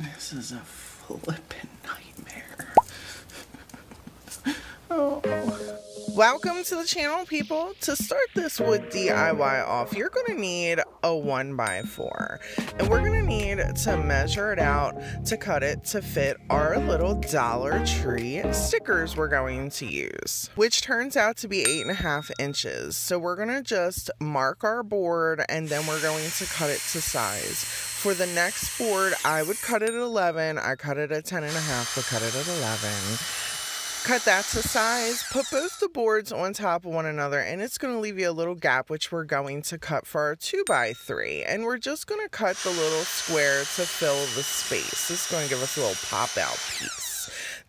This is a flippin' nightmare. oh. Welcome to the channel, people. To start this wood DIY off, you're going to need a 1x4. And we're going to need to measure it out to cut it to fit our little Dollar Tree stickers we're going to use, which turns out to be 8.5 inches. So we're going to just mark our board and then we're going to cut it to size. For the next board, I would cut it at 11. I cut it at 10 and a half, but cut it at 11 cut that to size, put both the boards on top of one another, and it's going to leave you a little gap, which we're going to cut for our 2x3. And we're just going to cut the little square to fill the space. This is going to give us a little pop out piece.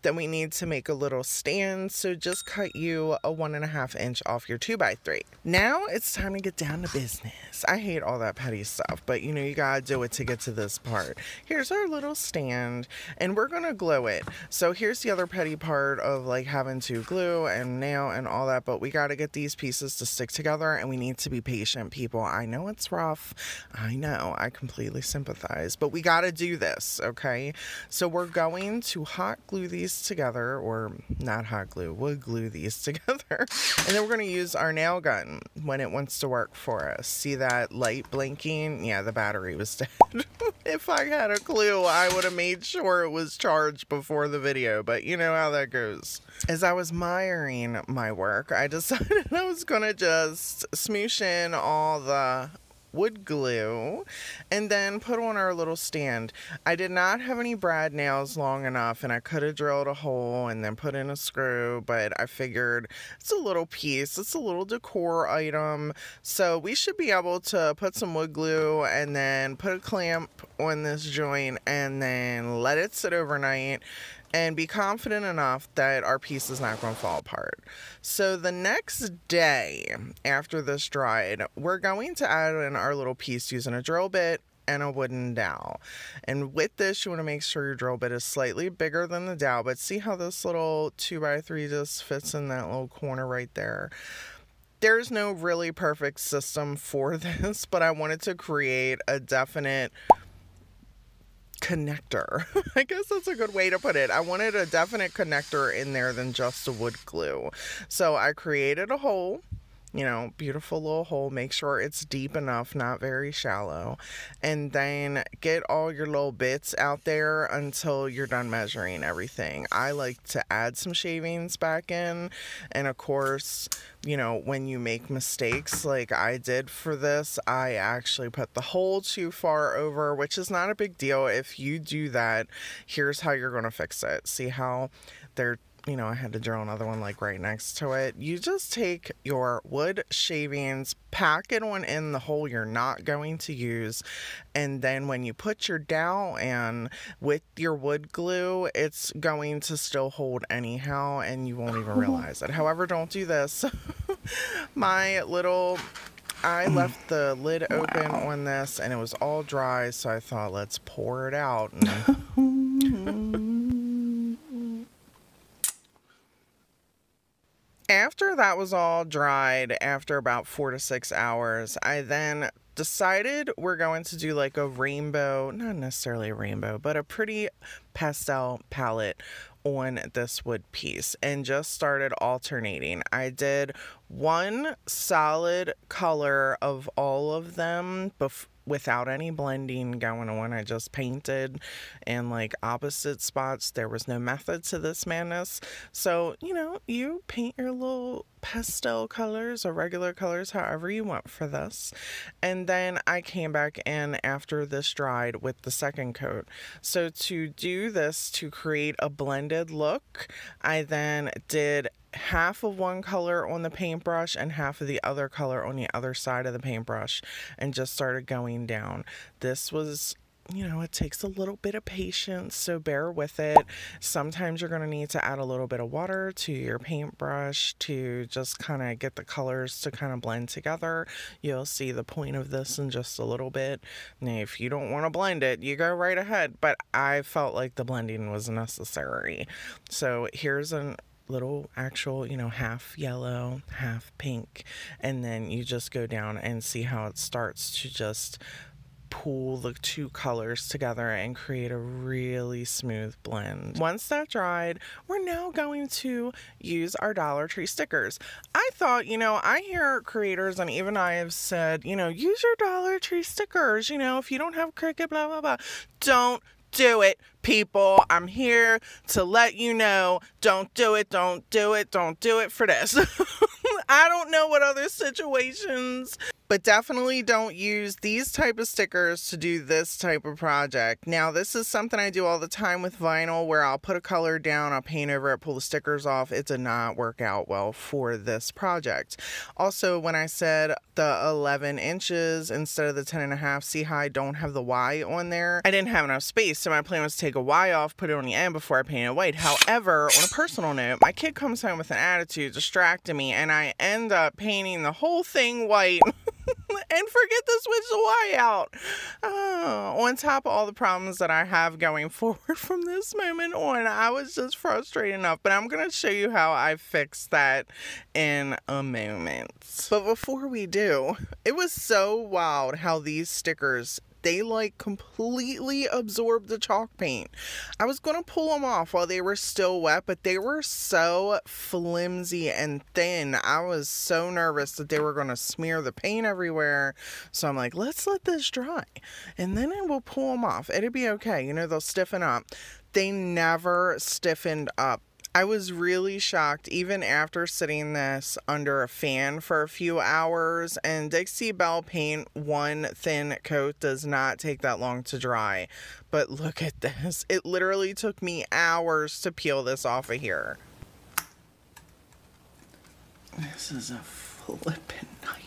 Then we need to make a little stand, so just cut you a one and a half inch off your two by three. Now it's time to get down to business. I hate all that petty stuff, but you know, you gotta do it to get to this part. Here's our little stand, and we're gonna glue it. So here's the other petty part of like having to glue and nail and all that, but we gotta get these pieces to stick together and we need to be patient, people. I know it's rough. I know, I completely sympathize, but we gotta do this, okay? So we're going to hot glue these these together, or not hot glue, we'll glue these together. and then we're going to use our nail gun when it wants to work for us. See that light blinking? Yeah, the battery was dead. if I had a clue, I would have made sure it was charged before the video, but you know how that goes. As I was miring my work, I decided I was going to just smoosh in all the wood glue and then put on our little stand. I did not have any brad nails long enough and I could have drilled a hole and then put in a screw, but I figured it's a little piece, it's a little decor item. So we should be able to put some wood glue and then put a clamp on this joint and then let it sit overnight and be confident enough that our piece is not going to fall apart. So the next day after this dried, we're going to add in our little piece using a drill bit and a wooden dowel. And with this, you want to make sure your drill bit is slightly bigger than the dowel, but see how this little 2x3 just fits in that little corner right there there's no really perfect system for this, but I wanted to create a definite connector. I guess that's a good way to put it. I wanted a definite connector in there than just a wood glue. So I created a hole you know, beautiful little hole. Make sure it's deep enough, not very shallow. And then get all your little bits out there until you're done measuring everything. I like to add some shavings back in. And of course, you know, when you make mistakes like I did for this, I actually put the hole too far over, which is not a big deal. If you do that, here's how you're going to fix it. See how they're you know, I had to drill another one like right next to it. You just take your wood shavings, pack it on in the hole you're not going to use, and then when you put your dowel in with your wood glue, it's going to still hold anyhow, and you won't even mm-hmm. realize it. However, don't do this. My little I mm-hmm. left the lid open wow. on this and it was all dry, so I thought let's pour it out. After that was all dried, after about four to six hours, I then decided we're going to do like a rainbow, not necessarily a rainbow, but a pretty pastel palette on this wood piece and just started alternating. I did one solid color of all of them before without any blending going on. I just painted in like opposite spots. There was no method to this madness. So, you know, you paint your little pastel colors or regular colors, however you want for this. And then I came back in after this dried with the second coat. So to do this, to create a blended look, I then did half of one color on the paintbrush and half of the other color on the other side of the paintbrush and just started going down. This was you know, it takes a little bit of patience, so bear with it. Sometimes you're going to need to add a little bit of water to your paintbrush to just kind of get the colors to kind of blend together. You'll see the point of this in just a little bit. Now, if you don't want to blend it, you go right ahead, but I felt like the blending was necessary. So here's an little actual, you know, half yellow, half pink, and then you just go down and see how it starts to just pool the two colors together and create a really smooth blend. Once that dried, we're now going to use our Dollar Tree stickers. I thought, you know, I hear creators and even I have said, you know, use your Dollar Tree stickers, you know, if you don't have Cricut, blah, blah, blah. Don't do it, people. I'm here to let you know don't do it, don't do it, don't do it for this. I don't know what other situations but definitely don't use these type of stickers to do this type of project. Now, this is something I do all the time with vinyl where I'll put a color down, I'll paint over it, pull the stickers off. It did not work out well for this project. Also, when I said the 11 inches instead of the 10 and a half, see how I don't have the Y on there? I didn't have enough space, so my plan was to take a Y off, put it on the end before I painted it white. However, on a personal note, my kid comes home with an attitude, distracting me, and I end up painting the whole thing white. and forget to switch the Y out. Uh, on top of all the problems that I have going forward from this moment on, I was just frustrated enough. But I'm going to show you how I fixed that in a moment. But before we do, it was so wild how these stickers they like completely absorbed the chalk paint. I was going to pull them off while they were still wet, but they were so flimsy and thin. I was so nervous that they were going to smear the paint everywhere. So I'm like, let's let this dry and then I will pull them off. It'll be okay. You know, they'll stiffen up. They never stiffened up I was really shocked even after sitting this under a fan for a few hours. And Dixie Belle paint, one thin coat, does not take that long to dry. But look at this. It literally took me hours to peel this off of here. This is a flippin' nightmare.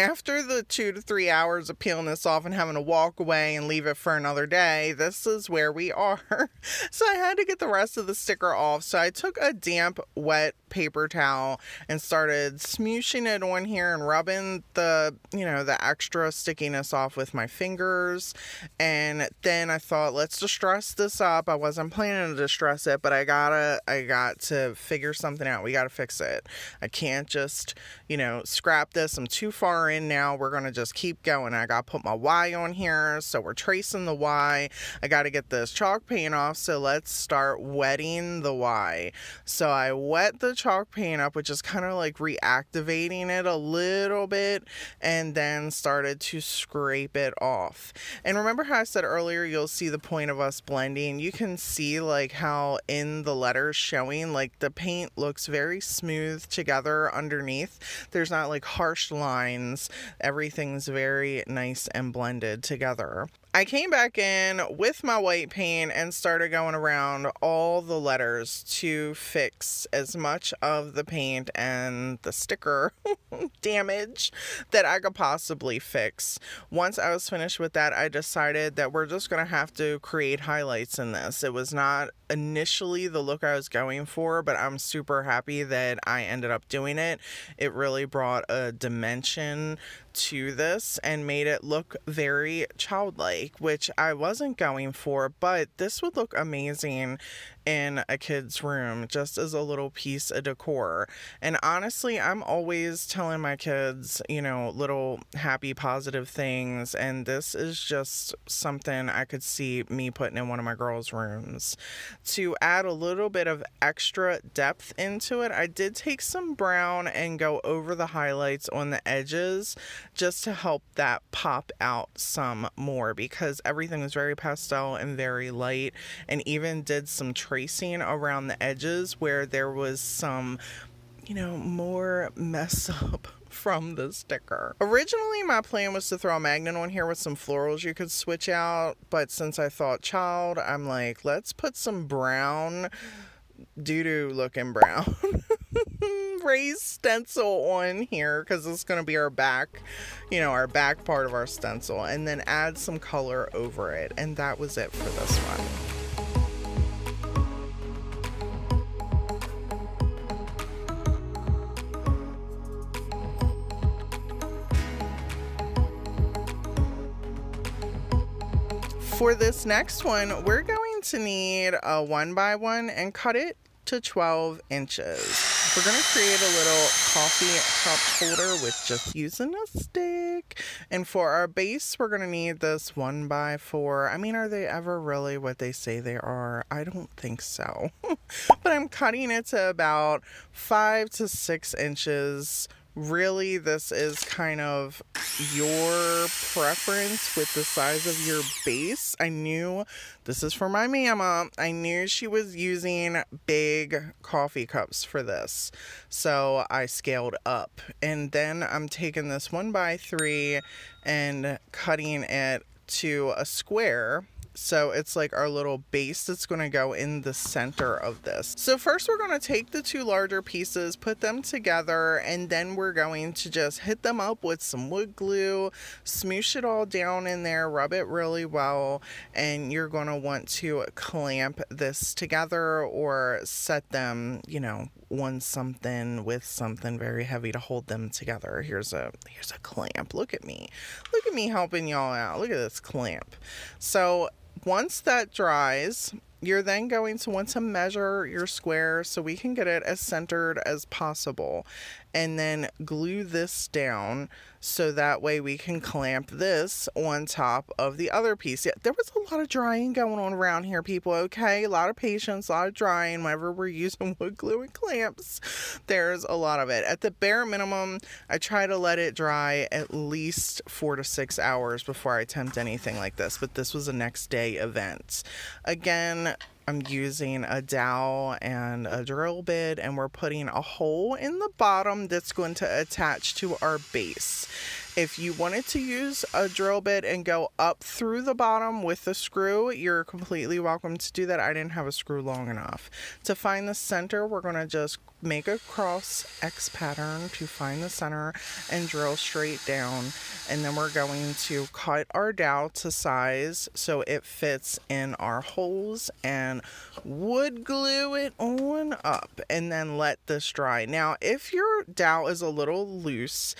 After the two to three hours of peeling this off and having to walk away and leave it for another day, this is where we are. So I had to get the rest of the sticker off. So I took a damp, wet paper towel and started smooshing it on here and rubbing the, you know, the extra stickiness off with my fingers. And then I thought, let's distress this up. I wasn't planning to distress it, but I gotta, I got to figure something out. We gotta fix it. I can't just, you know, scrap this. I'm too far in now. We're to just keep going. I got to put my Y on here. So we're tracing the Y. I got to get this chalk paint off. So let's start wetting the Y. So I wet the chalk paint up, which is kind of like reactivating it a little bit, and then started to scrape it off. And remember how I said earlier, you'll see the point of us blending. You can see like how in the letters showing, like the paint looks very smooth together underneath. There's not like harsh lines Everything's very nice and blended together. I came back in with my white paint and started going around all the letters to fix as much of the paint and the sticker damage that I could possibly fix. Once I was finished with that, I decided that we're just going to have to create highlights in this. It was not initially the look I was going for, but I'm super happy that I ended up doing it. It really brought a dimension to this and made it look very childlike, which I wasn't going for, but this would look amazing in a kid's room just as a little piece of decor. And honestly, I'm always telling my kids, you know, little happy, positive things. And this is just something I could see me putting in one of my girls' rooms. To add a little bit of extra depth into it, I did take some brown and go over the highlights on the edges just to help that pop out some more because everything was very pastel and very light and even did some tracing around the edges where there was some you know more mess up from the sticker. Originally, my plan was to throw a magnet on here with some florals you could switch out, but since I thought child, I'm like, let's put some brown doo-doo looking brown raised stencil on here because it's going to be our back you know our back part of our stencil and then add some color over it and that was it for this one for this next one, we're going to need a one by one and cut it to 12 inches. We're gonna create a little coffee cup holder with just using a stick. And for our base, we're gonna need this one by four. I mean, are they ever really what they say they are? I don't think so. but I'm cutting it to about five to six inches really this is kind of your preference with the size of your base. I knew this is for my mama. I knew she was using big coffee cups for this. So I scaled up. And then I'm taking this one by three and cutting it to a square so it's like our little base that's going to go in the center of this. So first we're going to take the two larger pieces, put them together, and then we're going to just hit them up with some wood glue, smoosh it all down in there, rub it really well, and you're going to want to clamp this together or set them, you know, on something with something very heavy to hold them together. Here's a here's a clamp. Look at me. Look at me helping y'all out. Look at this clamp. So once that dries, you're then going to want to measure your square so we can get it as centered as possible and then glue this down so that way we can clamp this on top of the other piece. Yeah, there was a lot of drying going on around here, people, okay? A lot of patience, a lot of drying whenever we're using wood glue and clamps. There's a lot of it. At the bare minimum, I try to let it dry at least four to six hours before I attempt anything like this, but this was a next day event. Again, I'm using a dowel and a drill bit and we're putting a hole in the bottom that's going to attach to our base. If you wanted to use a drill bit and go up through the bottom with the screw, you're completely welcome to do that. I didn't have a screw long enough. To find the center, we're going to just make a cross X pattern to find the center and drill straight down. And then we're going to cut our dowel to size so it fits in our holes and wood glue it on up and then let this dry. Now, if your dowel is a little loose,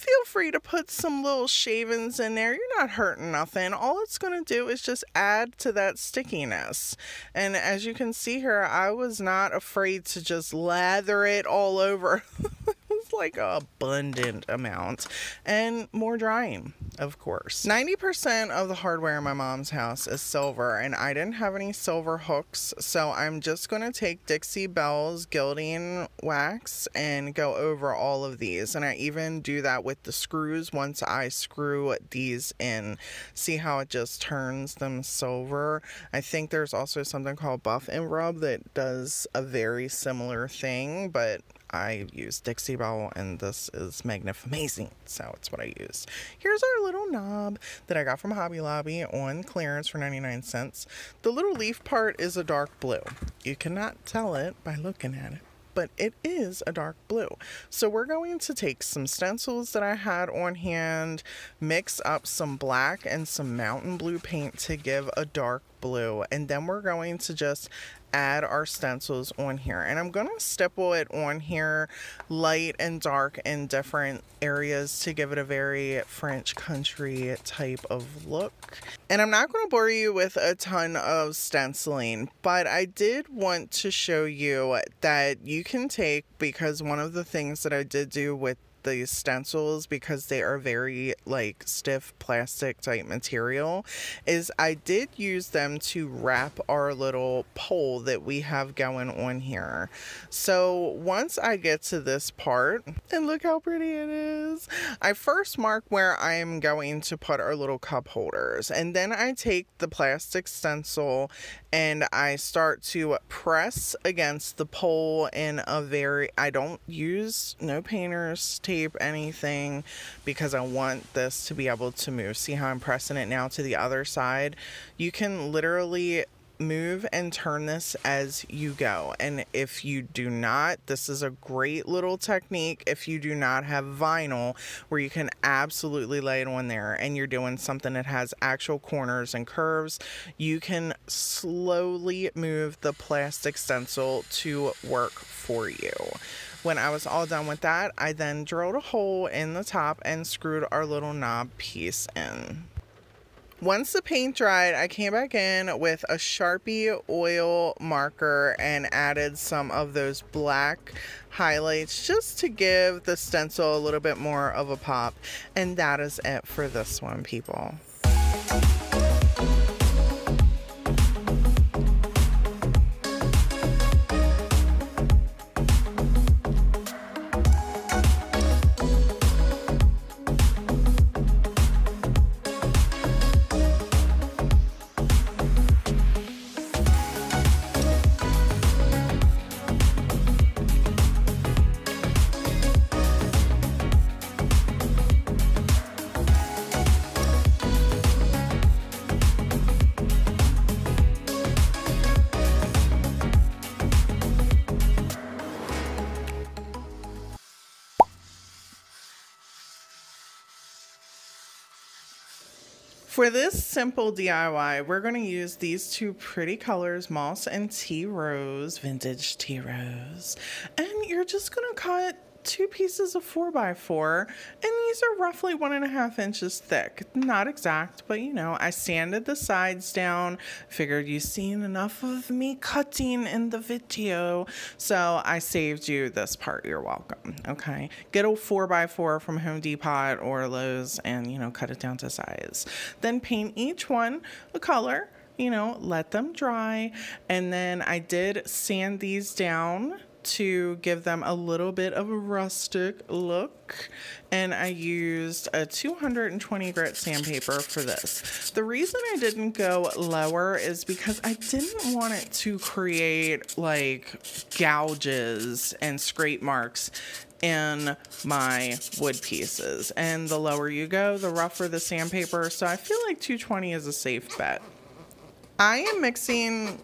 feel free to put some little shavings in there. You're not hurting nothing. All it's going to do is just add to that stickiness. And as you can see here, I was not afraid to just lather it all over. like abundant amount and more drying of course. 90% of the hardware in my mom's house is silver and i didn't have any silver hooks so i'm just going to take Dixie Belle's gilding wax and go over all of these and i even do that with the screws once i screw these in. See how it just turns them silver? I think there's also something called buff and rub that does a very similar thing but I use Dixie Belle and this is magnificent. So it's what I use. Here's our little knob that I got from Hobby Lobby on clearance for 99 cents. The little leaf part is a dark blue. You cannot tell it by looking at it but it is a dark blue. So we're going to take some stencils that I had on hand, mix up some black and some mountain blue paint to give a dark blue, and then we're going to just add our stencils on here. And I'm gonna stipple it on here light and dark in different areas to give it a very French country type of look. And I'm not going to bore you with a ton of stenciling but I did want to show you that you can take because one of the things that I did do with these stencils because they are very like stiff plastic type material is I did use them to wrap our little pole that we have going on here. So once I get to this part, and look how pretty it is, I first mark where I am going to put our little cup holders and then I take the plastic stencil and I start to press against the pole in a very, I don't use no painters tape anything because I want this to be able to move. See how I'm pressing it now to the other side? You can literally move and turn this as you go. And if you do not, this is a great little technique. If you do not have vinyl where you can absolutely lay it on there and you're doing something that has actual corners and curves, you can slowly move the plastic stencil to work for you. When I was all done with that, I then drilled a hole in the top and screwed our little knob piece in. Once the paint dried, I came back in with a Sharpie oil marker and added some of those black highlights just to give the stencil a little bit more of a pop. And that is it for this one, people. For this simple DIY, we're going to use these two pretty colors, Moss and Tea Rose, Vintage Tea Rose. And you're just going to cut two pieces of 4x4 and these are roughly one and a half inches thick. Not exact but you know i sanded the sides down figured you've seen enough of me cutting in the video so i saved you this part. You're welcome okay? Get a 4x4 from home depot or lowes and you know cut it down to size. Then paint each one a color you know let them dry and then i did sand these down to give them a little bit of a rustic look and I used a 220 grit sandpaper for this. The reason I didn't go lower is because I didn't want it to create like gouges and scrape marks in my wood pieces. And the lower you go, the rougher the sandpaper. So I feel like 220 is a safe bet. I am mixing,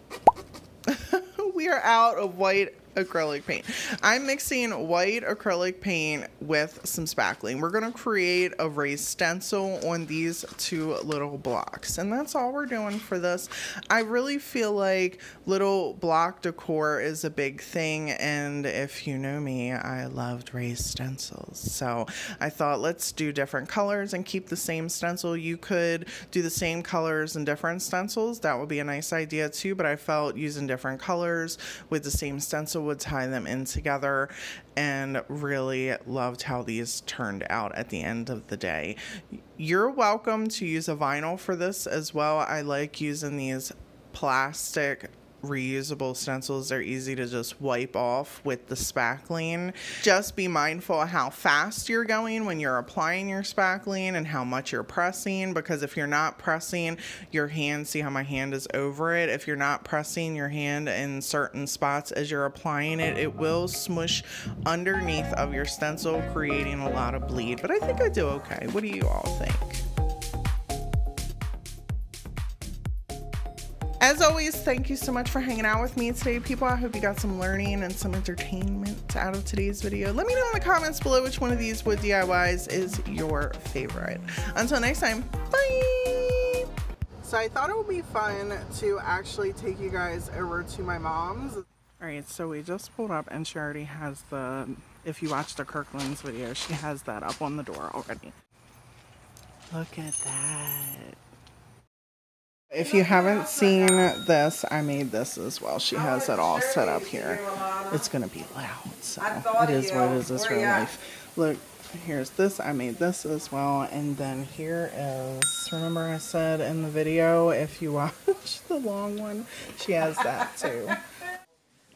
we are out of white acrylic paint. I'm mixing white acrylic paint with some spackling. We're to create a raised stencil on these two little blocks. And that's all we're doing for this. I really feel like little block decor is a big thing. And if you know me, I loved raised stencils. So I thought let's do different colors and keep the same stencil. You could do the same colors and different stencils. That would be a nice idea too. But I felt using different colors with the same stencil would tie them in together and really loved how these turned out at the end of the day. You're welcome to use a vinyl for this as well. I like using these plastic reusable stencils. They're easy to just wipe off with the spackling. Just be mindful of how fast you're going when you're applying your spackling and how much you're pressing because if you're not pressing your hand, see how my hand is over it? If you're not pressing your hand in certain spots as you're applying it, it will smush underneath of your stencil, creating a lot of bleed. But I think I do okay. What do you all think? As always, thank you so much for hanging out with me today, people. I hope you got some learning and some entertainment out of today's video. Let me know in the comments below which one of these wood DIYs is your favorite. Until next time, bye! So I thought it would be fun to actually take you guys over to my mom's. All right, so we just pulled up and she already has the, if you watch the Kirkland's video, she has that up on the door already. Look at that. If you haven't seen this, I made this as well. She has it all set up here. It's going to be loud, so it is what it is. It's real life. Look, here's this. I made this as well. And then here is, remember I said in the video, if you watch the long one, she has that too.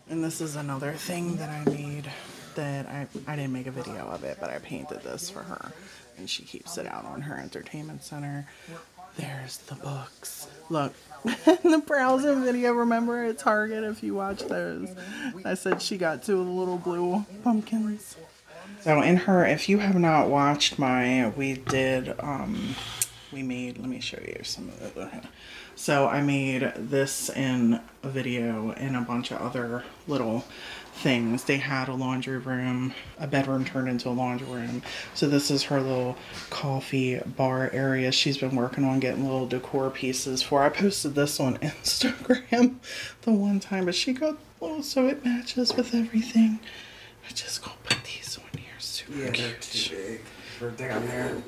And this is another thing that I made that I, I didn't make a video of it, but I painted this for her. And she keeps it out on her entertainment center. There's the books. Look, the browsing video, remember at Target if you watch those. I said she got two the little blue pumpkins. So in her, if you have not watched my, we did, um, we made, let me show you some of it. So I made this in a video and a bunch of other little things. They had a laundry room, a bedroom turned into a laundry room. So this is her little coffee bar area. She's been working on getting little decor pieces for. I posted this on Instagram the one time, but she got little so it matches with everything. I just gonna put these on here. Super yeah, cute. too big for down there.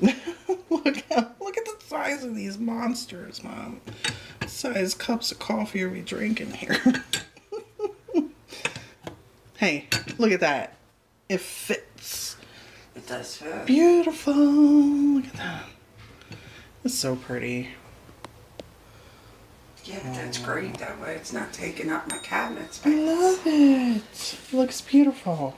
look, look at the size of these monsters, Mom? What size cups of coffee are we drinking here? hey, look at that. It fits. It does fit. Beautiful. Look at that. It's so pretty. Yeah, that's great. That way it's not taking up my cabinet I love it. It looks beautiful.